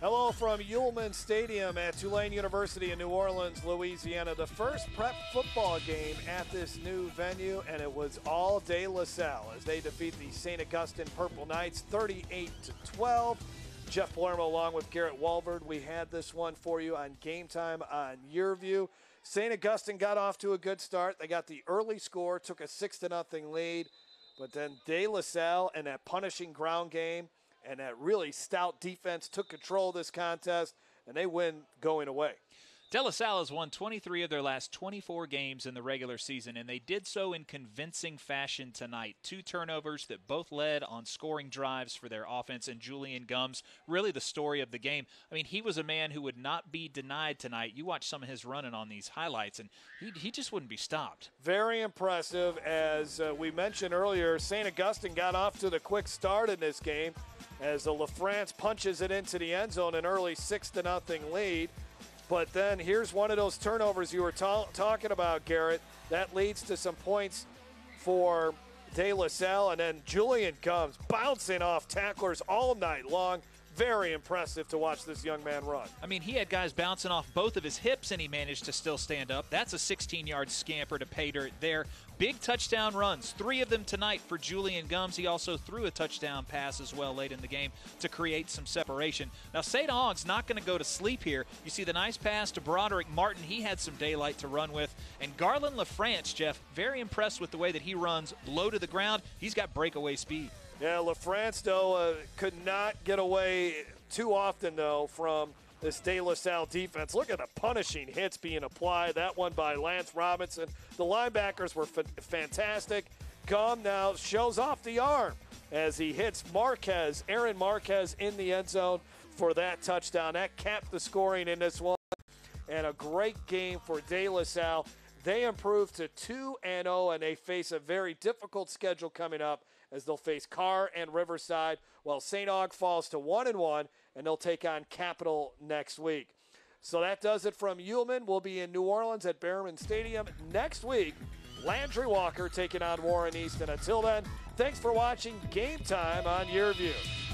Hello from Yulman Stadium at Tulane University in New Orleans, Louisiana. The first prep football game at this new venue, and it was all De La Salle as they defeat the St. Augustine Purple Knights 38 to 12. Jeff Palermo along with Garrett Walvard. We had this one for you on game time on YurView. St. Augustine got off to a good start. They got the early score, took a six to nothing lead, but then De La Salle and that punishing ground game and that really stout defense took control of this contest, and they win going away. De La Salle has won 23 of their last 24 games in the regular season, and they did so in convincing fashion tonight. Two turnovers that both led on scoring drives for their offense, and Julien Gums, really the story of the game. I mean, he was a man who would not be denied tonight. You watch some of his running on these highlights, and he, he just wouldn't be stopped. Very impressive. As uh, we mentioned earlier, St. Augustine got off to the quick start in this game as the LaFrance punches it into the end zone, an early 6 to nothing lead. But then here's one of those turnovers you were ta- talking about, Garrett. That leads to some points for De La Salle, and then Julien comes bouncing off tacklers all night long very impressive to watch this young man run. I mean, he had guys bouncing off both of his hips, and he managed to still stand up. That's a 16 yard scamper to pay dirt there. Big touchdown runs, three of them tonight for Julien Gums. He also threw a touchdown pass as well late in the game to create some separation. Now, St. Aug's not going to go to sleep here. You see the nice pass to Broderick Martin. He had some daylight to run with. And Garland LaFrance, Jeff, very impressed with the way that he runs low to the ground. He's got breakaway speed. Yeah, LaFrance, though, uh, could not get away too often, though, from this De La Salle defense. Look at the punishing hits being applied. That one by Lance Robinson. The linebackers were f- fantastic. Gum now shows off the arm as he hits Marquez, Aaron Marquez, in the end zone for that touchdown. That capped the scoring in this one. And a great game for De La Salle. They improve to 2 and 0, and they face a very difficult schedule coming up as they'll face Karr and Riverside, while St. Aug falls to 1 and 1, and they'll take on Capital next week. So that does it from Yulman. We'll be in New Orleans at Behrman Stadium next week. Landry Walker taking on Warren Easton. Until then, thanks for watching Game Time on YurView.